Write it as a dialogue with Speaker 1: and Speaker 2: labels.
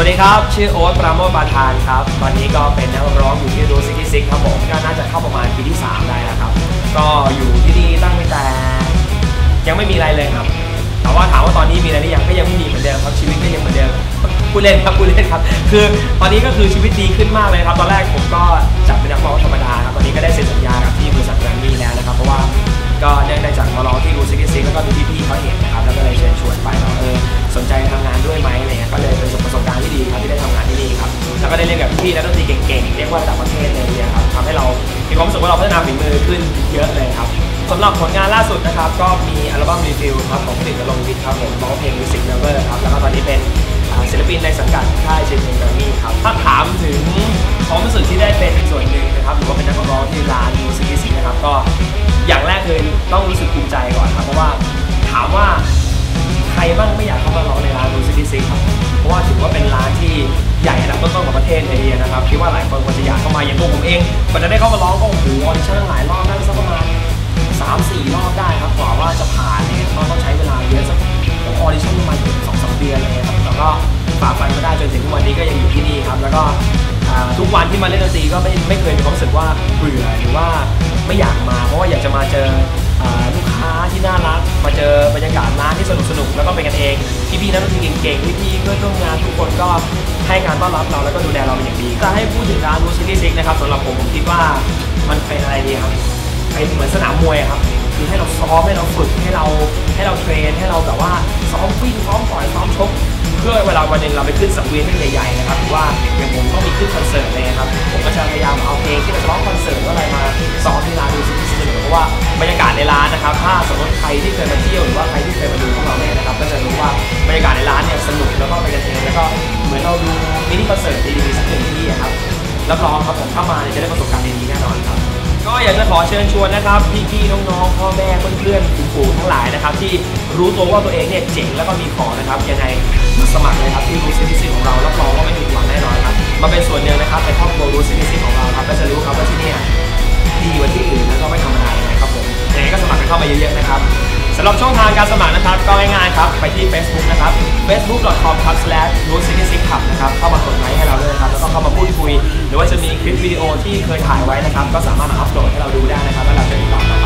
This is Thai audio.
Speaker 1: วัสดีครับ ชื่อโอ๊ตปราโมทปาทานครับ ตอนนี้ก็เป็นนักร้องอยู่ที่รูซิกิซิกครับผมก็น่าจะเข้าประมาณปีที่ 3 ได้แล้วครับ ก็อยู่ที่นี่ตั้งแต่ ยังไม่มีอะไรเลยครับ แต่ว่าถามว่าตอนนี้มีอะไรหรือยังก็ยังไม่มีเหมือนเดิมครับชีวิตก็ยังเหมือนเดิมกู้เล่นครับกู้เล่นครับ คือตอนนี้ก็คือชีวิตดีขึ้นมากเลยครับ ตอนแรกผมก็ ได้เล่นกับพี่ๆนักดนตรีเก่งๆเรียกว่าระดับประเทศเลยเนี่ยครับทำให้เรามีความรู้สึกว่าเราพัฒนาฝีมือขึ้นเยอะเลยครับสำหรับผลงานล่าสุดนะครับ ก็มีอัลบั้มรีวิวครับของพี่ลงวิทครับผมร้องเพลง Music Lover ครับแล้วก็ตอนนี้เป็นศิลปินในสังกัดค่ายเจนเนอร์มี่ครับถ้าถามถึงความรู้สึกที่ได้เป็นส่วนหนึ่งนะครับหรือว่าเป็นนักร้องที่ร้านมิวสิกซินะครับก็อย่างแรกเลยต้องรู้สึกภูมิใจก่อนครับเพราะว่าถามว่าใครบ้างไม่อยากเข้ามาร้อง Sixty Six ครับเพราะว่าถือว่าเป็นร้านที่ใหญ่อันดับต้นๆของประเทศเลยนะครับคิดว่าหลายคนควรจะอยากเข้ามาอย่างตัวผมเองกว่าจะได้เข้ามาร้องก็โอ้โห audition หลายรอบได้สักประมาณ3 4รอบได้ครับกว่าว่าจะผ่านเนี่ยก็ต้องใช้เวลาเยอะสักผม audition ประมาณสองสามเดือนเลยครับแล้วก็ฝ่าฟันมาได้จนถึงวันนี้ก็ยังอยู่ที่นี่ครับแล้วก็ทุกวันที่มาเล่นดนตรีก็ไม่ไม่เคยมีความรู้สึกว่าเบื่อหรือว่าไม่อยากมา เพราะว่าอยากจะมาเจอ ลูกค้าที่น่ารัก มาเจอบรรยากาศร้านที่สนุกสนุกแล้วก็เป็นกันเองพี่ๆนักดนตรีเก่งๆพี่ๆเพื่อนร่วมงานทุกคนก็ให้การต้อนรับเราแล้วก็ดูแลเราเป็นอย่างดีจะให้พูดถึงร้าน Route Sixty Six นะครับสำหรับผมผมคิดว่ามันเป็นอะไรดีครับเป็นเหมือนสนามมวยครับคือให้เราซ้อมให้เราฝึกให้เราให้เรา train ให้เราแบบว่าซ้อมวิ่งซ้อมต่อยซ้อมชกเพื่อเวลาวันหนึ่งเราไปขึ้นสังเวียนที่ใหญ่ๆนะครับหรือว่าอย่างผมต้องมีขึ้นคอนเสิร์ตเลยครับ จะพยายามเอาเพลงที่เราจะร้องคอนเสิร์ตอะไรมาซ้อมที่ร้าน Route Sixty Six เพราะว่าบรรยากาศในร้านนะครับ ถ้าสมมติใครที่เคยมาเที่ยวหรือว่าใครที่เคยมาดูพวกเราเนี่ยนะครับ ก็จะรู้ว่าบรรยากาศในร้านเนี่ยสนุกแล้วก็เป็นกันเองแล้วก็เหมือนเราดูมินิคอนเสิร์ตดีๆสักหนึ่งที่อะครับรับรองครับผมเข้ามาเนี่ยจะได้ประสบการณ์ดีๆแน่นอนครับก็อยากจะขอเชิญชวนนะครับพี่ๆน้องๆพ่อแม่เพื่อนๆฝูงๆทั้งหลายนะครับ ที่รู้ตัวว่าตัวเองเนี่ยเจ๋งแล้วก็มีของนะครับยังไงมาสมัครเลยครับที่ Route Sixty Six ของเรารับรองว่าไม่ผิดหวัง มาเป็นส่วนหนึ่งนะครับในครอบครัวรูซิตี้ของเราครับก็จะรู้ครับว่าที่นี่ดีกว่าที่อื่นแล้วก็ไม่ธรรมดายังไงครับผมยังไงก็สมัครกันเข้ามาเยอะๆนะครับสำหรับช่องทางการสมัครนะครับ ก็ง่ายๆครับไปที่ Facebook นะครับ facebook.com ครับ slash r o o t c i t y s ครับนะครับเข้ามากดไลค์ให้เราด้วยครับแล้วก็เข้ามาพูดคุย หรือว่าจะมีคลิปวิดีโอที่เคยถ่ายไว้นะครับ ก็สามารถมาอัปโหลดให้เราดูได้นะครับแล้วเราจะติดต่อ